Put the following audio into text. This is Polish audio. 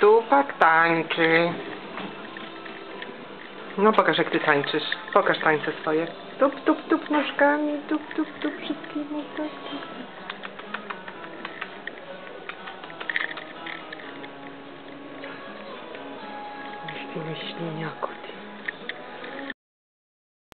Tupak tańczy. No pokaż jak ty tańczysz. Pokaż tańce swoje. Tup, tup, tup nóżkami, tup, tup, tup wszystkimi, tup, tup. Myśli, myśliniaku ty.